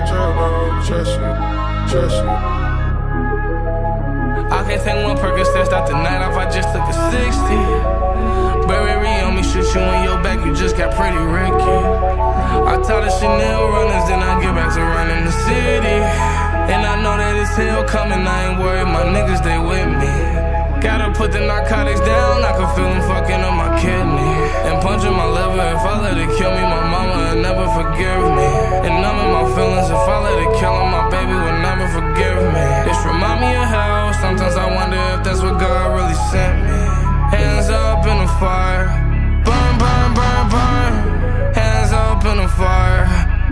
Trust you, trust you. I can't take one Percocet, the night off, I just took a 60. Burberry on me, shoot you in your back, you just got pretty Ricky. I taught the Chanel runners, then I get back to running the city. And I know that it's hell coming, I ain't worried, my niggas, they with me. Gotta put the narcotics down, I can feel them fucking on my kidney. And punching my liver, if I let it kill me, my mama will never forgive me. Sent me. Hands up in the fire, burn, burn, burn, burn. Hands up in the fire,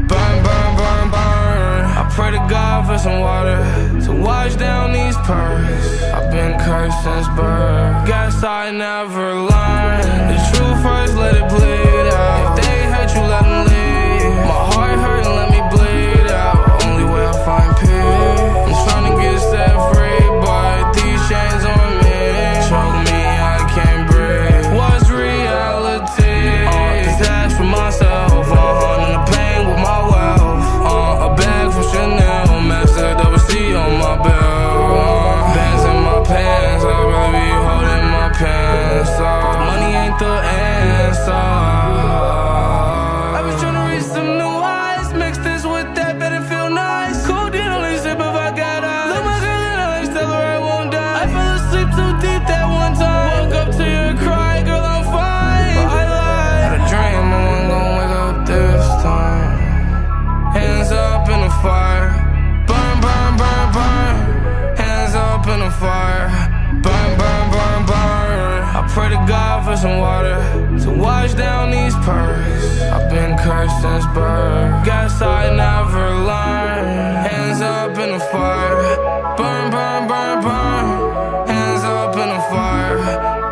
burn, burn, burn, burn. I pray to God for some water to wash down these pearls. I've been cursed since birth. Guess I never learned the truth first, let it bleed answer. I was trying to reach some new heights, mix this with that, better feel nice. Cold Codeine only sip if I got eyes. Look my girl in the eyes, tell her I won't die. I fell asleep too deep that one time. Woke up to your cry, girl, I'm fine. But I lied. Had a dream, I wasn't gonna wake up this time. Hands up in the fire. God for some water to wash down these pearls. I've been cursed since birth. Guess I never learned. Hands up in the fire. Burn, burn, burn, burn. Hands up in the fire.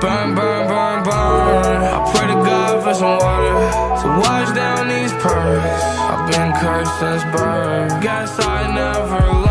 Burn, burn, burn, burn. I pray to God for some water to wash down these pearls. I've been cursed since birth. Guess I never learned.